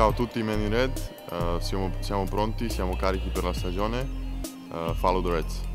Ciao a tutti Men in Red, uh, eh, siamo, siamo, pronti, siamo carichi per la stagione. Uh, follow the Reds.